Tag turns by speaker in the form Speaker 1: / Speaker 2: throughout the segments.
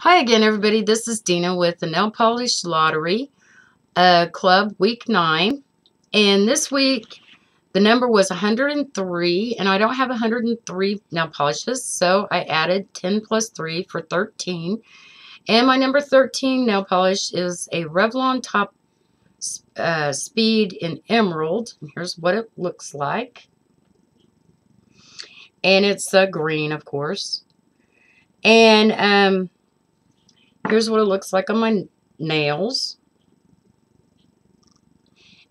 Speaker 1: Hi again, everybody. This is Dena with the Nail Polish Lottery uh, Club Week 9. And this week, the number was 103, and I don't have 103 nail polishes, so I added 10 plus 3 for 13. And my number 13 nail polish is a Revlon Top uh, Speed in Emerald. Here's what it looks like. And it's uh, green, of course. And um, Here's what it looks like on my nails.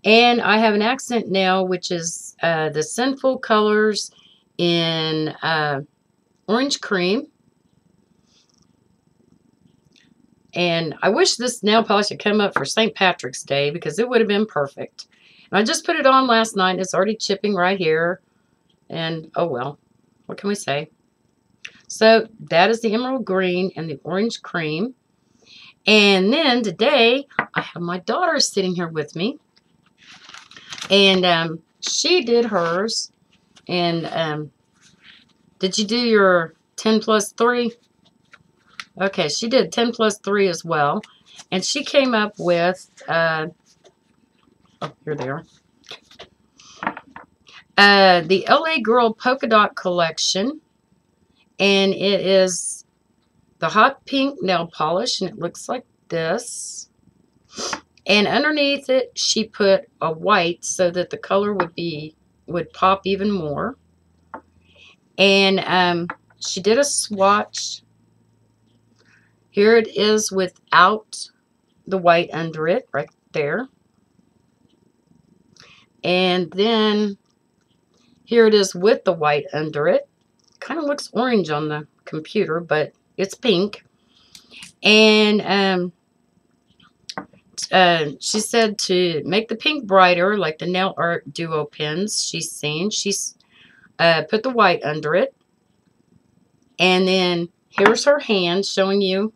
Speaker 1: And I have an accent nail, which is uh, the Sinful Colors in uh, Orange Cream. And I wish this nail polish had come up for St. Patrick's Day because it would have been perfect. And I just put it on last night. It's already chipping right here. And, oh well, what can we say? So that is the emerald green and the orange cream. And then today, I have my daughter sitting here with me. And um, she did hers. And um, did you do your 10 plus 3? Okay, she did 10 plus 3 as well. And she came up with, uh, oh, here they are. Uh, the LA Girl Polka Dot Collection. And it is the hot pink nail polish and it looks like this. And underneath it, she put a white so that the color would be, would pop even more. And um, she did a swatch. Here it is without the white under it, right there. And then here it is with the white under it. Kind of looks orange on the computer, but it's pink. And um, uh, she said to make the pink brighter, like the nail art duo pins she's seen. She's uh, put the white under it. And then here's her hand showing you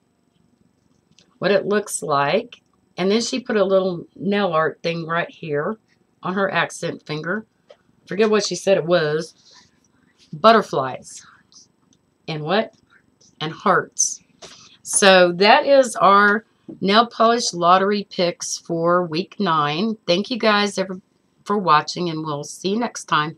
Speaker 1: what it looks like. And then she put a little nail art thing right here on her accent finger. Forget what she said it was. Butterflies. And what? And hearts. So that is our nail polish lottery picks for week nine. Thank you guys ever for watching and we'll see you next time.